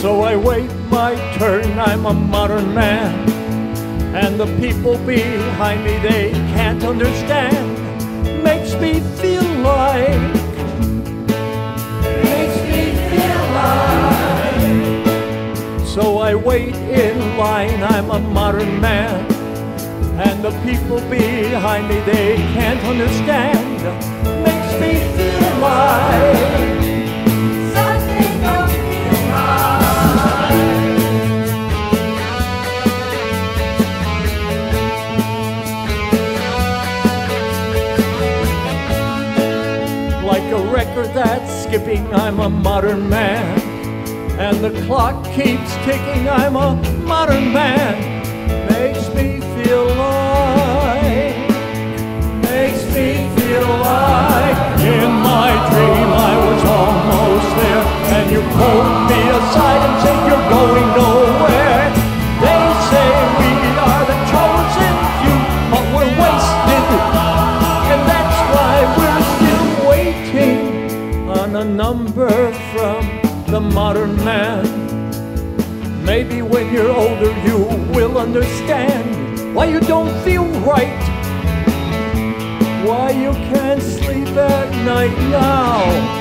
So I wait my turn, I'm a modern man. And the people behind me, they can't understand. Makes me feel like. Makes me feel like. So I wait in line, I'm a modern man. And the people behind me, they can't understand. Makes me Like a record that's skipping, I'm a modern man. And the clock keeps ticking, I'm a modern man. A number from the modern man. Maybe when you're older you will understand why you don't feel right. Why you can't sleep at night now.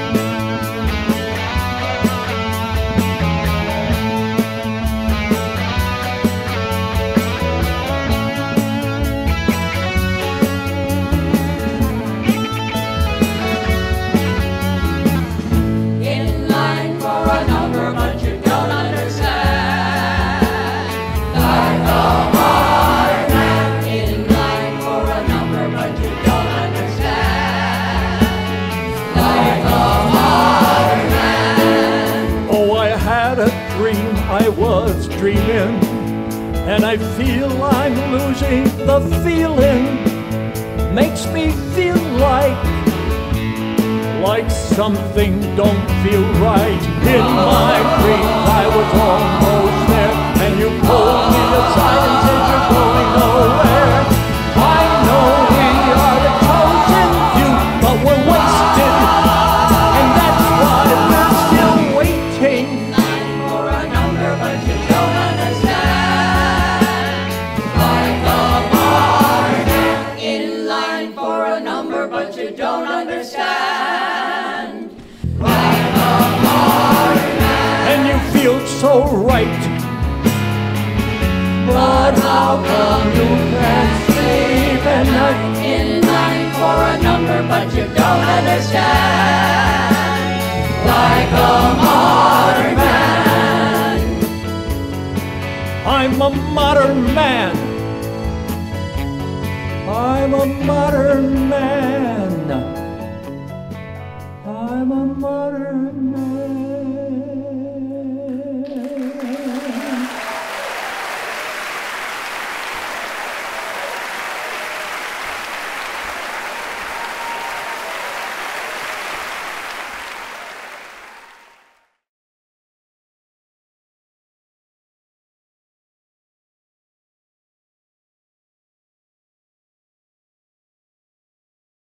Dreaming, and I feel I'm losing the feeling. Makes me feel like, like something don't feel right. In my dream, I was almost so right. But how come you can't sleep at night? In line for a number, but you don't understand. Like a modern man. I'm a modern man. I'm a modern